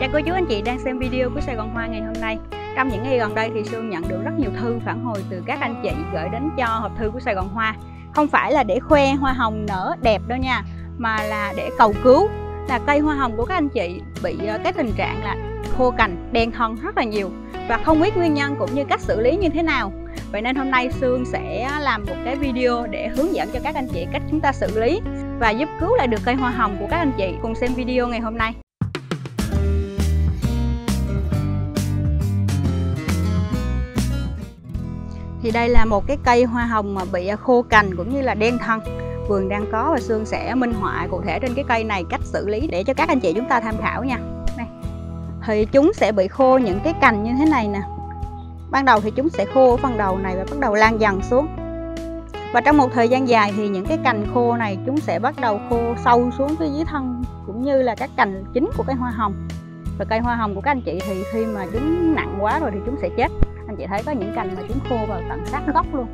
Chào cô chú anh chị đang xem video của Sài Gòn Hoa ngày hôm nay. Trong những ngày gần đây thì Sương nhận được rất nhiều thư phản hồi từ các anh chị gửi đến cho hộp thư của Sài Gòn Hoa. Không phải là để khoe hoa hồng nở đẹp đâu nha Mà là để cầu cứu là cây hoa hồng của các anh chị bị ờ, cái tình trạng là khô cành, đen thân rất là nhiều. Và không biết nguyên nhân cũng như cách xử lý như thế nào. Vậy nên hôm nay Sương sẽ làm một cái video để hướng dẫn cho các anh chị cách chúng ta xử lý và giúp cứu lại được cây hoa hồng của các anh chị cùng xem video ngày hôm nay. Thì đây là một cái cây hoa hồng mà bị à, khô cành cũng như là đen thân vườn đang có và Sương sẽ minh họa cụ thể trên cái cây này cách xử lý để cho các anh chị chúng ta tham khảo nha. Đây. Thì chúng sẽ bị khô những cái cành như thế này nè. Ban đầu thì chúng sẽ khô ở phần đầu này và bắt đầu lan dần xuống. Và trong một thời gian dài thì những cái cành khô này chúng sẽ bắt đầu khô sâu xuống phía dưới thân cũng như là các cành chính của cây hoa hồng. Và cây hoa hồng của các anh chị thì khi mà chúng nặng quá rồi thì chúng sẽ chết anh chị thấy có những cành mà chúng khô vào tận sát gốc luôn.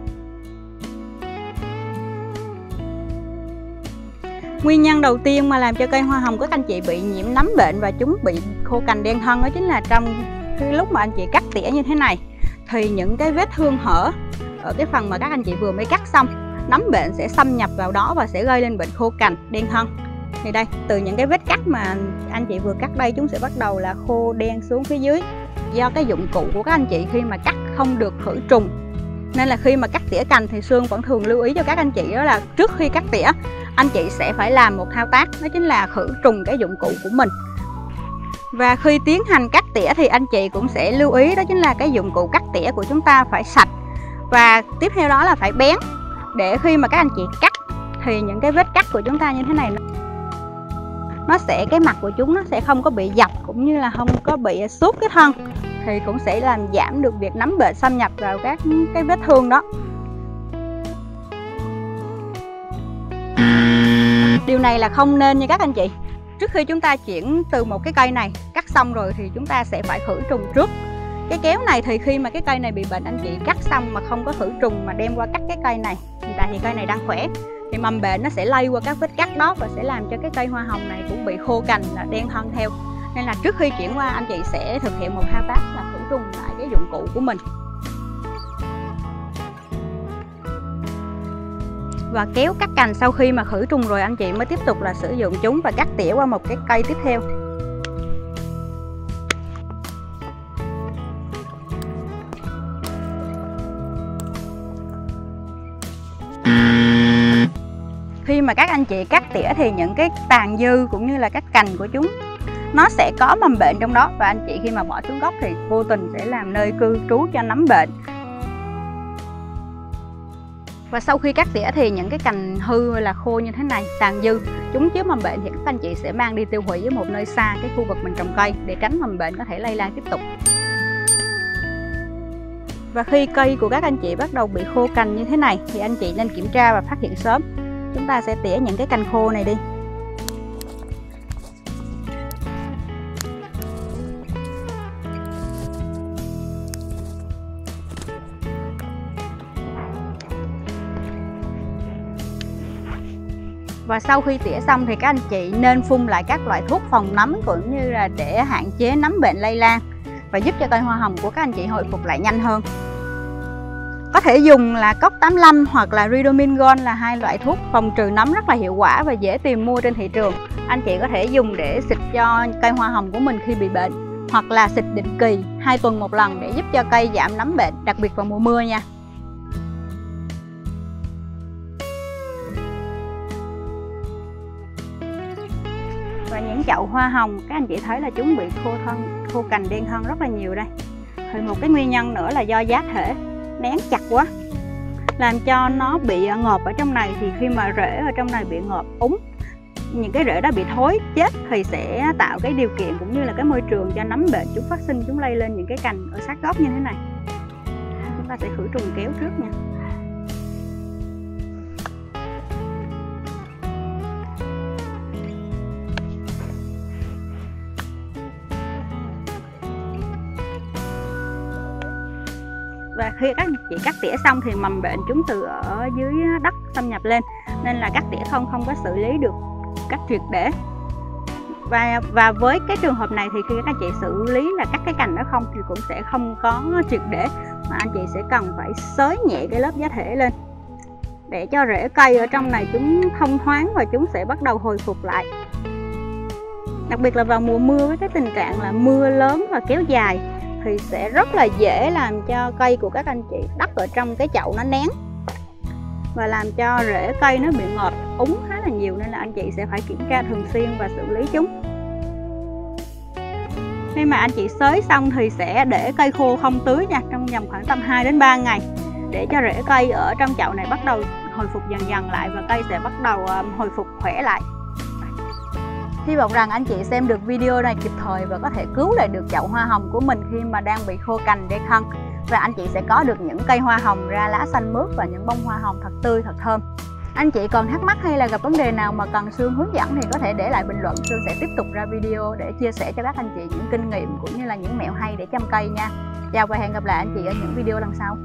Nguyên nhân đầu tiên mà làm cho cây hoa hồng của các anh chị bị nhiễm nấm bệnh và chúng bị khô cành đen thân đó chính là trong cái lúc mà anh chị cắt tỉa như thế này, thì những cái vết thương hở ở cái phần mà các anh chị vừa mới cắt xong, nấm bệnh sẽ xâm nhập vào đó và sẽ gây lên bệnh khô cành đen thân thì đây, từ những cái vết cắt mà anh chị vừa cắt đây, chúng sẽ bắt đầu là khô đen xuống phía dưới. Do cái dụng cụ của các anh chị khi mà cắt không được khử trùng. Nên là khi mà cắt tỉa cành thì Sương vẫn thường lưu ý cho các anh chị đó là trước khi cắt tỉa, anh chị sẽ phải làm một thao tác, đó chính là khử trùng cái dụng cụ của mình. Và khi tiến hành cắt tỉa thì anh chị cũng sẽ lưu ý, đó chính là cái dụng cụ cắt tỉa của chúng ta phải sạch. Và tiếp theo đó là phải bén. Để khi mà các anh chị cắt thì những cái vết cắt của chúng ta như thế này nó sẽ, cái mặt của chúng nó sẽ không có bị dập cũng như là không có bị suốt cái thân, thì cũng sẽ làm giảm được việc nấm bệnh xâm nhập vào các cái vết thương đó. Điều này là không nên nha các anh chị. Trước khi chúng ta chuyển từ một cái cây này cắt xong rồi thì chúng ta sẽ phải khử trùng trước. Cái kéo này thì khi mà cái cây này bị bệnh, anh chị cắt xong mà không có khử trùng mà đem qua cắt cái cây này. Hiện tại thì cây này đang khỏe thì mầm bệnh nó sẽ lây qua các vết cắt đó và sẽ làm cho cái cây hoa hồng này cũng bị khô cành là đen thân theo. Nên là trước khi chuyển qua, anh chị sẽ thực hiện một thao tác là khử trùng lại cái dụng cụ của mình. Và kéo cắt cành sau khi mà khử trùng rồi, anh chị mới tiếp tục là sử dụng chúng và cắt tỉa qua một cái cây tiếp theo. Khi mà các anh chị cắt tỉa thì những cái tàn dư cũng như là các cành của chúng, nó sẽ có mầm bệnh trong đó. Và anh chị khi mà bỏ xuống gốc thì vô tình sẽ làm nơi cư trú cho nấm bệnh. Và sau khi cắt tỉa thì những cái cành hư là khô như thế này, tàn dư, chúng chứa mầm bệnh thì các anh chị sẽ mang đi tiêu hủy ở một nơi xa cái khu vực mình trồng cây để tránh mầm bệnh có thể lây lan tiếp tục. Và khi cây của các anh chị bắt đầu bị khô cành như thế này thì anh chị nên kiểm tra và phát hiện sớm chúng ta sẽ tỉa những cái cành khô này đi. Và sau khi tỉa xong thì các anh chị nên phun lại các loại thuốc phòng nấm cũng như là để hạn chế nấm bệnh lây lan và giúp cho cây hoa hồng của các anh chị hồi phục lại nhanh hơn có thể dùng là cốc 85 hoặc là Ridomin Gold là hai loại thuốc phòng trừ nấm rất là hiệu quả và dễ tìm mua trên thị trường. Anh chị có thể dùng để xịt cho cây hoa hồng của mình khi bị bệnh, hoặc là xịt định kỳ hai tuần một lần để giúp cho cây giảm nấm bệnh, đặc biệt vào mùa mưa nha. Và những chậu hoa hồng, các anh chị thấy là chúng bị khô thân, khô cành đen hơn rất là nhiều đây. Thì một cái nguyên nhân nữa là do giá thể nén chặt quá. Làm cho nó bị ờ, ngộp ở trong này thì khi mà rễ ở trong này bị ngộp, úng, những cái rễ đó bị thối, chết thì sẽ tạo cái điều kiện cũng như là cái môi trường cho nấm bệnh chúng phát sinh, chúng lây lên những cái cành ở sát gốc như thế này. Chúng ta sẽ khử trùng kéo trước nha. Và khi các chị cắt tỉa xong thì mầm bệnh chúng từ ở dưới đất xâm nhập lên. Nên là cắt tỉa không không có xử lý được cách triệt để. Và và với cái trường hợp này thì khi các anh chị xử lý là cắt cái cành đó không thì cũng sẽ không có triệt để. Mà anh chị sẽ cần phải xới nhẹ cái lớp giá thể lên. Để cho rễ cây ở trong này chúng thông thoáng và chúng sẽ bắt đầu hồi phục lại. Đặc biệt là vào mùa mưa với cái tình trạng là mưa lớn và kéo dài thì sẽ rất là dễ làm cho cây của các anh chị đất ở trong cái chậu nó nén. Và làm cho rễ cây nó bị ngọt, úng khá là nhiều nên là anh chị sẽ phải kiểm tra thường xuyên và xử lý chúng. Khi mà anh chị xới xong thì sẽ để cây khô không tưới nha, trong vòng khoảng tầm 2 đến 3 ngày, để cho rễ cây ở trong chậu này bắt đầu hồi phục dần dần lại và cây sẽ bắt đầu ờ, hồi phục khỏe lại. Hy vọng rằng anh chị xem được video này kịp thời và có thể cứu lại được chậu hoa hồng của mình khi mà đang bị khô cành đen thân và anh chị sẽ có được những cây hoa hồng ra lá xanh mướt và những bông hoa hồng thật tươi, thật thơm. Anh chị còn thắc mắc hay là gặp vấn đề nào mà cần Sương hướng dẫn thì có thể để lại bình luận. Sương sẽ tiếp tục ra video để chia sẻ cho các anh chị những kinh nghiệm cũng như là những mẹo hay để chăm cây nha. Chào và hẹn gặp lại anh chị ở những video lần sau.